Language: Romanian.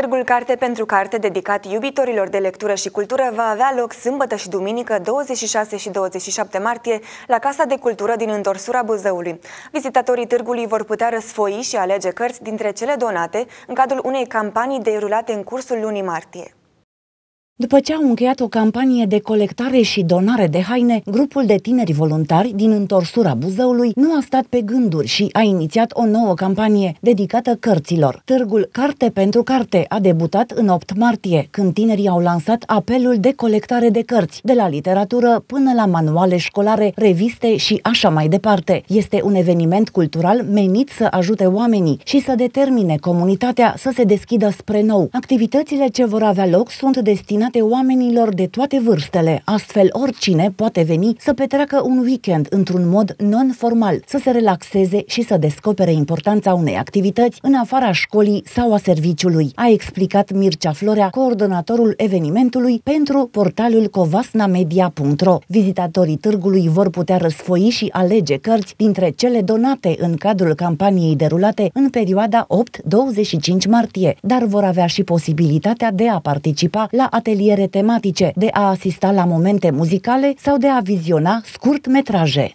Târgul Carte pentru Carte, dedicat iubitorilor de lectură și cultură, va avea loc sâmbătă și duminică, 26 și 27 martie, la Casa de Cultură din întorsura Buzăului. Vizitatorii târgului vor putea răsfoi și alege cărți dintre cele donate în cadrul unei campanii derulate în cursul lunii martie. După ce au încheiat o campanie de colectare și donare de haine, grupul de tineri voluntari din întorsura Buzăului nu a stat pe gânduri și a inițiat o nouă campanie dedicată cărților. Târgul Carte pentru Carte a debutat în 8 martie, când tinerii au lansat apelul de colectare de cărți, de la literatură până la manuale școlare, reviste și așa mai departe. Este un eveniment cultural menit să ajute oamenii și să determine comunitatea să se deschidă spre nou. Activitățile ce vor avea loc sunt destinate destinate oamenilor de toate vârstele. Astfel, oricine poate veni să petreacă un weekend într-un mod non-formal, să se relaxeze și să descopere importanța unei activități în afara școlii sau a serviciului, a explicat Mircea Florea, coordonatorul evenimentului pentru portalul covasnamedia.ro. Vizitatorii târgului vor putea răsfoi și alege cărți dintre cele donate în cadrul campaniei derulate în perioada 8-25 martie, dar vor avea și posibilitatea de a participa la ateliere ateliere tematice, de a asista la momente muzicale sau de a viziona scurt metraje.